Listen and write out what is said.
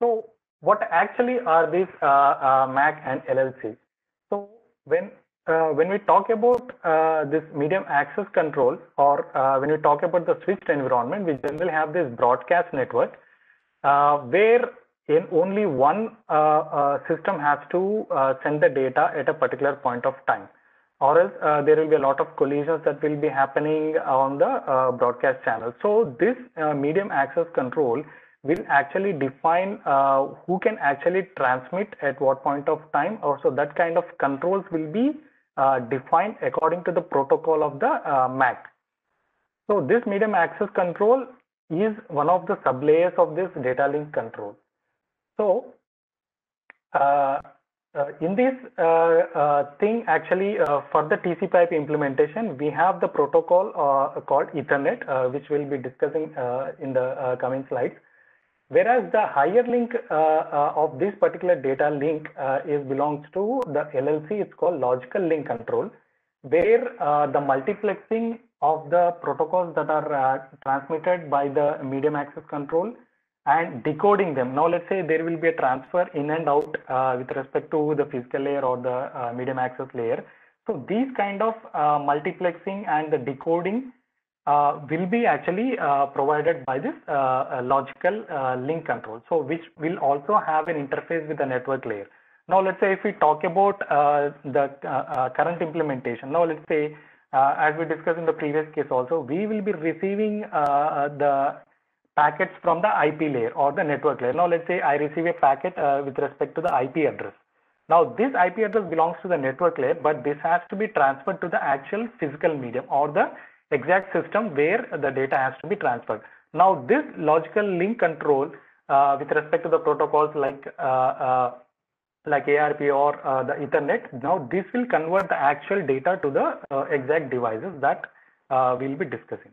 So what actually are these uh, uh, MAC and LLC? So when uh, when we talk about uh, this medium access control or uh, when we talk about the switched environment, we generally have this broadcast network uh, where in only one system has to send the data at a particular point of time or else uh, there will be a lot of collisions that will be happening on the uh, broadcast channel. So this uh, medium access control will actually define who can actually transmit at what point of time. Also, that kind of controls will be uh, defined according to the protocol of the uh, MAC. So this medium access control is one of the sublayers of this data link control. So uh, uh in this uh, thing actually for the TCP/IP implementation, we have the protocol called Ethernet, which we'll be discussing in the coming slides. Whereas the higher link uh, uh, of this particular data link uh, is belongs to the LLC, it's called logical link control, where uh, the multiplexing of the protocols that are uh, transmitted by the medium access control and decoding them. Now, let's say there will be a transfer in and out uh, with respect to the physical layer or the medium access layer. So these kind of multiplexing and the decoding uh, will be actually uh, provided by this uh, logical link control. So which will also have an interface with the network layer. Now let's say if we talk about the current implementation. Now let's say as we discussed in the previous case also, we will be receiving the packets from the IP layer or the network layer. Now let's say I receive a packet uh, with respect to the IP address. Now this IP address belongs to the network layer, but this has to be transferred to the actual physical medium or the exact system where the data has to be transferred. Now this logical link control uh, with respect to the protocols like uh, uh, like ARP or uh, the Ethernet, now this will convert the actual data to the uh, exact devices that uh, we'll be discussing.